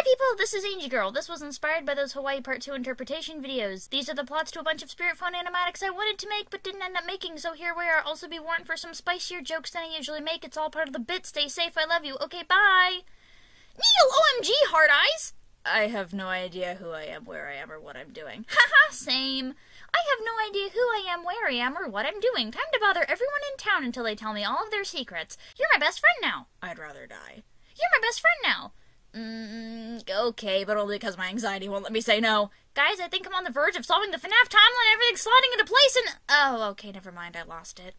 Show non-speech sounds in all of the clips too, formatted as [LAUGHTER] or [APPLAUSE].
Hi people, this is Angeygirl. This was inspired by those Hawaii Part 2 interpretation videos. These are the plots to a bunch of Spirit Phone animatics I wanted to make but didn't end up making, so here we are. Also be warned for some spicier jokes than I usually make. It's all part of the bit. Stay safe, I love you. Okay, bye! Neil, OMG, hard eyes! I have no idea who I am, where I am, or what I'm doing. [LAUGHS] Haha, same. I have no idea who I am, where I am, or what I'm doing. Time to bother everyone in town until they tell me all of their secrets. You're my best friend now. I'd rather die. You're my best friend now. Mm, okay, but only because my anxiety won't let me say no. Guys, I think I'm on the verge of solving the FNAF timeline. Everything's sliding into place and. Oh, okay, never mind. I lost it.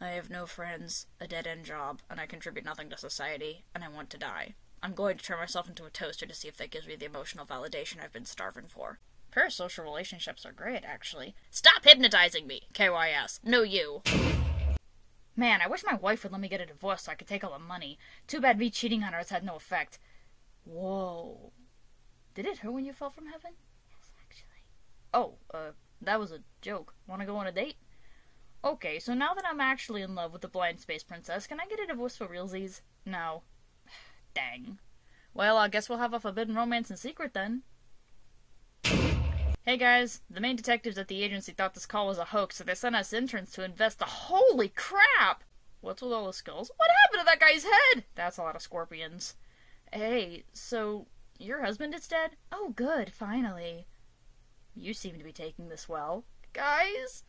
I have no friends, a dead end job, and I contribute nothing to society, and I want to die. I'm going to turn myself into a toaster to see if that gives me the emotional validation I've been starving for. Parasocial relationships are great, actually. Stop hypnotizing me! KYS. No, you. Man, I wish my wife would let me get a divorce so I could take all the money. Too bad me cheating on her has had no effect. Whoa. Did it hurt when you fell from heaven? Yes, actually. Oh, uh, that was a joke. Wanna go on a date? Okay, so now that I'm actually in love with the blind space princess, can I get a divorce for realsies? No. [SIGHS] Dang. Well, I guess we'll have a forbidden romance in secret then. Hey guys, the main detectives at the agency thought this call was a hoax, so they sent us interns to invest. Holy crap! What's with all the skulls? What happened to that guy's head? That's a lot of scorpions. Hey, so your husband is dead? Oh, good, finally. You seem to be taking this well. Guys,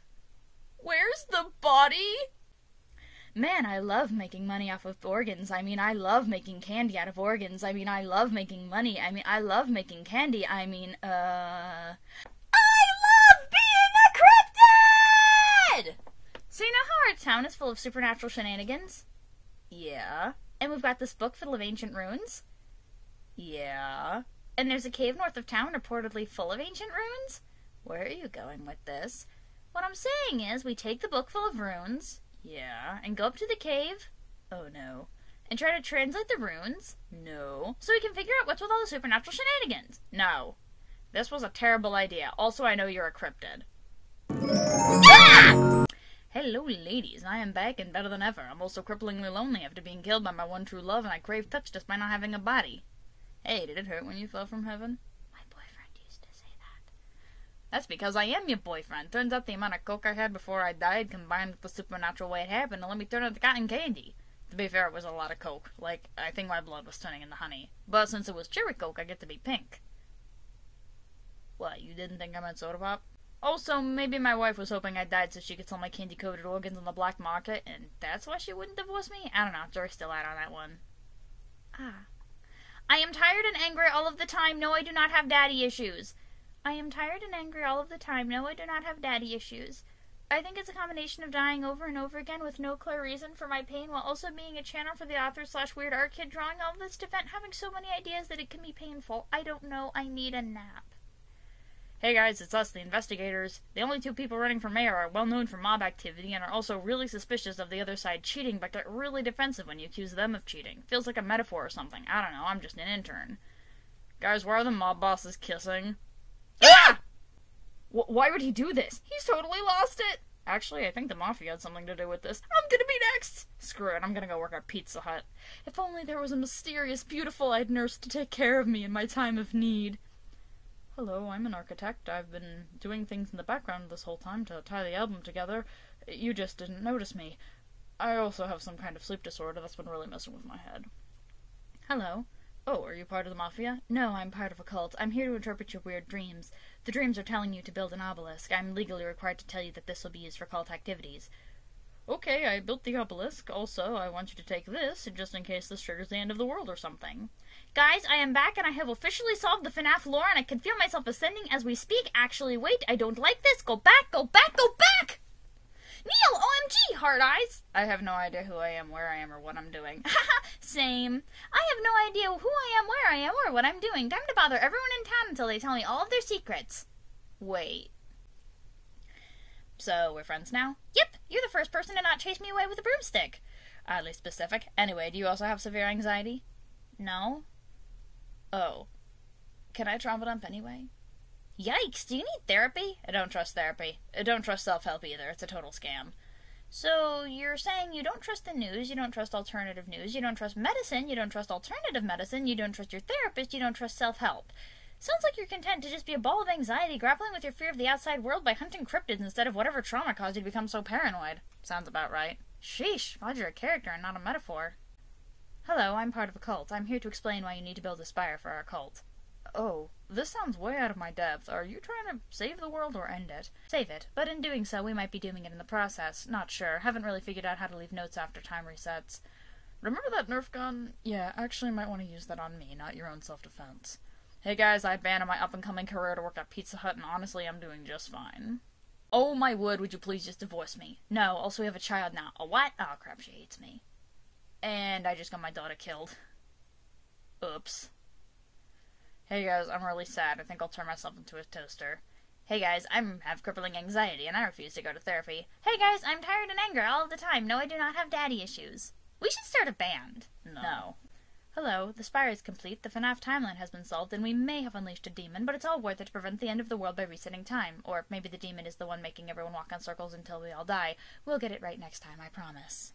where's the body? Man, I love making money off of organs. I mean, I love making candy out of organs. I mean, I love making money. I mean, I love making candy. I mean, uh. I love being a cryptid! So, you know how our town is full of supernatural shenanigans? Yeah. And we've got this book full of ancient runes? Yeah. And there's a cave north of town reportedly full of ancient runes? Where are you going with this? What I'm saying is, we take the book full of runes, yeah. And go up to the cave? Oh no. And try to translate the runes? No. So we can figure out what's with all the supernatural shenanigans? No. This was a terrible idea. Also, I know you're a cryptid. Ah! Hello, ladies. I am back and better than ever. I'm also cripplingly lonely after being killed by my one true love, and I crave touch despite not having a body. Hey, did it hurt when you fell from heaven? My boyfriend used to say that. That's because I am your boyfriend. Turns out the amount of coke I had before I died combined with the supernatural way it happened and let me turn into cotton candy. To be fair, it was a lot of coke. Like, I think my blood was turning into honey. But since it was cherry coke, I get to be pink. What, you didn't think I meant soda pop? Also, maybe my wife was hoping I died so she could sell my candy coated organs on the black market, and that's why she wouldn't divorce me? I don't know. Jury's still out on that one. Ah. I am tired and angry all of the time. No, I do not have daddy issues. I am tired and angry all of the time. No, I do not have daddy issues. I think it's a combination of dying over and over again with no clear reason for my pain while also being a channel for the author slash weird art kid drawing all this to vent having so many ideas that it can be painful. I don't know. I need a nap. Hey guys, it's us, the investigators. The only two people running for mayor are well known for mob activity and are also really suspicious of the other side cheating, but get really defensive when you accuse them of cheating. Feels like a metaphor or something. I don't know, I'm just an intern. Guys, why are the mob bosses kissing? Ah! W- why would he do this? He's totally lost it! Actually, I think the Mafia had something to do with this. I'm gonna be next! Screw it, I'm gonna go work at Pizza Hut. If only there was a mysterious, beautiful eyed nurse to take care of me in my time of need. Hello, I'm an architect. I've been doing things in the background this whole time to tie the album together. You just didn't notice me. I also have some kind of sleep disorder that's been really messing with my head. Hello. Oh, are you part of the Mafia? No, I'm part of a cult. I'm here to interpret your weird dreams. The dreams are telling you to build an obelisk. I'm legally required to tell you that this will be used for cult activities. Okay, I built the obelisk. Also, I want you to take this, just in case this triggers the end of the world or something. Guys, I am back and I have officially solved the FNAF lore and I can feel myself ascending as we speak. Actually, wait, I don't like this. Go back, go back, go back! Neil, OMG, hard eyes! I have no idea who I am, where I am, or what I'm doing. [LAUGHS] Same. I have no idea who I am, where I am, or what I'm doing. Time to bother everyone in town until they tell me all of their secrets. Wait. So, we're friends now? Yep, you're the first person to not chase me away with a broomstick. Oddly specific. Anyway, do you also have severe anxiety? No? Oh. Can I trauma dump anyway? Yikes, do you need therapy? I don't trust therapy. I don't trust self help either. It's a total scam. So you're saying you don't trust the news, you don't trust alternative news, you don't trust medicine, you don't trust alternative medicine, you don't trust your therapist, you don't trust self help. Sounds like you're content to just be a ball of anxiety, grappling with your fear of the outside world by hunting cryptids instead of whatever trauma caused you to become so paranoid. Sounds about right. Sheesh, glad you're a character and not a metaphor. Hello, I'm part of a cult. I'm here to explain why you need to build a spire for our cult. Oh, this sounds way out of my depth. Are you trying to save the world or end it? Save it, but in doing so, we might be dooming it in the process. Not sure. Haven't really figured out how to leave notes after time resets. Remember that Nerf gun? Yeah, actually might want to use that on me, not your own self-defense. Hey guys, I abandoned my up-and-coming career to work at Pizza Hut, and honestly, I'm doing just fine. Oh my wood, would you please just divorce me? No, also we have a child now. A what? Oh crap, she hates me. And I just got my daughter killed. Oops. Hey guys, I'm really sad. I think I'll turn myself into a toaster. Hey guys, I have crippling anxiety and I refuse to go to therapy. Hey guys, I'm tired and angry all the time. No, I do not have daddy issues. We should start a band. No. no. Hello, the spire is complete, the FNAF timeline has been solved, and we may have unleashed a demon, but it's all worth it to prevent the end of the world by resetting time. Or maybe the demon is the one making everyone walk in circles until we all die. We'll get it right next time, I promise.